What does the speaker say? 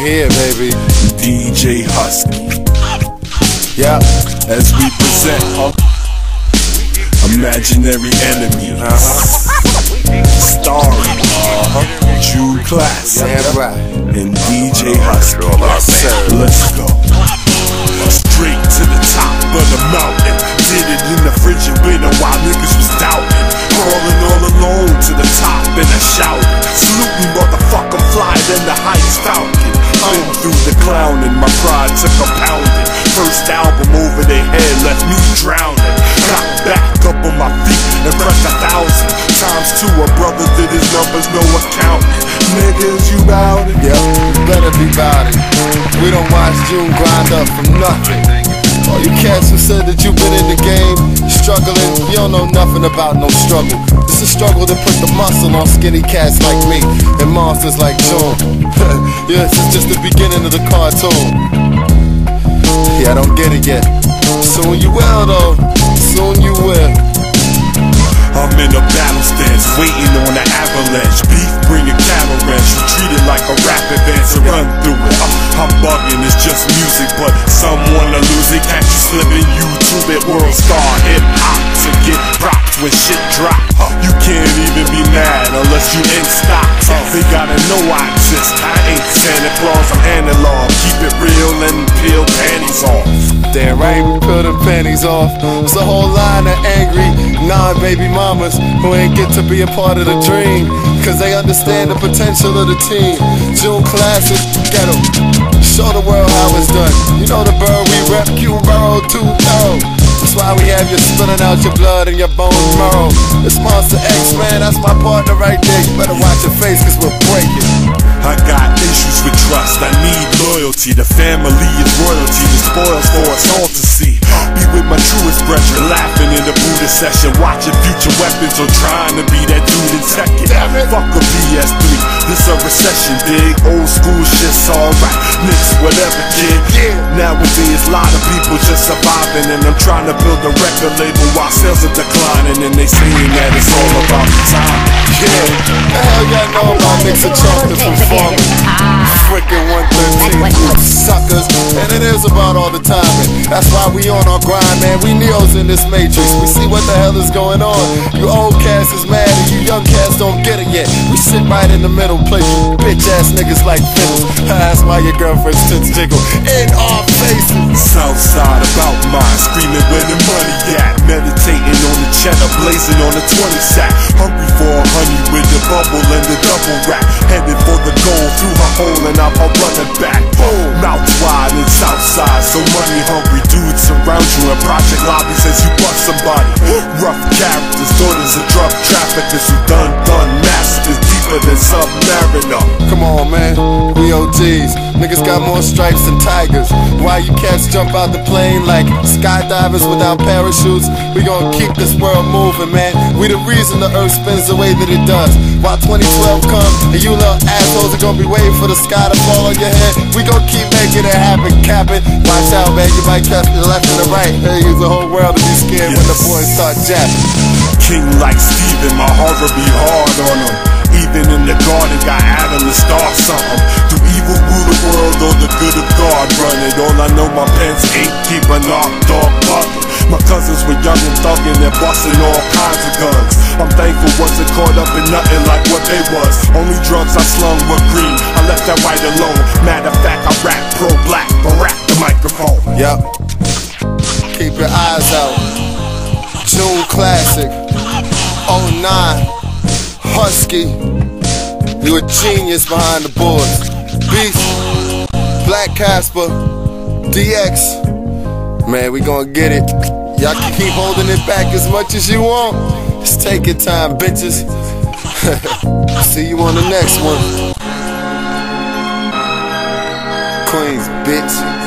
here, baby. DJ Husky. Yeah. As we present, huh? Imaginary enemy. Uh-huh. Starring, uh-huh. Jude Class. Damn right. And DJ Husky. Let's go. Straight to the top of the mountain. Did it in the frigid winter while niggas was doubting. Crawling all alone to the top and I shouted. Salute me, motherfucker, fly than the highest falcon. Been through the clown and my pride took a pounding. First album over their head left me drowning. Got back up on my feet and pressed a thousand times two. A brother did his numbers, no accounting. Niggas, you bout it? Yep, better be about it. We don't watch June grind up from nothing. All you cats who said that you've been in the game, struggling, you don't know nothing about no struggle. It's a struggle to put the muscle on skinny cats like me and monsters like June. yeah, this is just the beginning of the cartoon. Yeah, I don't get it yet. Soon you will though, soon you will. I'm in a battle stance, waiting on an avalanche. Beef bring bringing cattle ranch, retreated like a rap advance shit drop. You can't even be mad unless you in stock. They gotta know I exist. I ain't Santa Claus, I'm analog. Keep it real and peel panties off. Damn right, we peel the panties off. It's a whole line of angry non-baby mamas who ain't get to be a part of the dream. Cause they understand the potential of the team. Junclassic, ghetto. Show the world how it's done. You know the bird we rep, Q Burrow, too thorough. That's why we have you spilling out your blood and your bones marrow. It's Monsta X, man, that's my partner right there. You better watch your face, cause we'll break it. I got issues with trust, I need loyalty. The family is royalty, the spoils for us all to see. Be with my truest brethren, laughing in the Buddha session, watching future weapons or trying to be that dude in second. Fuck a PS3, this a recession, dig? Old school shit's alright, mix whatever, kid. Nowadays, a lot of people just surviving, and I'm trying to build a record label while sales are declining, and they saying that it's all about the time. Yeah, the hell y'all know about mixing chocolate from farming? Frickin' 113, suckers. And it is about all the timing. That's why we on our grind, man. We Neos in this matrix. We see what the hell is going on. You old cats is mad and you young cats don't get it yet. We sit right in the middle, you bitch ass niggas like fiddles. That's why your girlfriend's tits jiggle in our faces. Southside about mine, screaming where the money at. Meditating on the cheddar, blazing on the 20 sack. Hungry with the bubble and the double rack. Headed for the goal through her hole and I'm her running back. Boom, mouth wide and Southside, so money hungry dudes surround you in project lobbies as you bust somebody. Rough characters, daughters of drug traffickers who done done massacres deeper than Submariner. Come on, man. OGs. Niggas got more stripes than tigers. Why you cats jump out the plane like skydivers without parachutes? We gon' keep this world moving, man. We the reason the earth spins the way that it does. While 2012 come and you little assholes are gonna be waiting for the sky to fall on your head, we gon' keep making it happen, capping. Watch out, man. You might catch the left and the right. Hey, use the whole world to be scared when the boys start jabbing. King like Steven, my heart will be hard on him. Even in the garden, got Adam to start something. Do evil rule the world or the good of God run it? All I know, my pens ain't keep a knocked dog bucket. My cousins were young and thuggin' and bustin' all kinds of guns. I'm thankful wasn't caught up in nothing like what they was. Only drugs I slung were green. I left that right alone. Matter of fact, I rap pro black, but rap the microphone. Yep. Keep your eyes out. Junclassic. 09. Husky. You a genius behind the boards. Beast. Black Casper. DX. Man, we gonna get it. Y'all can keep holding it back as much as you want. Just take your time, bitches. See you on the next one. Queens, bitch.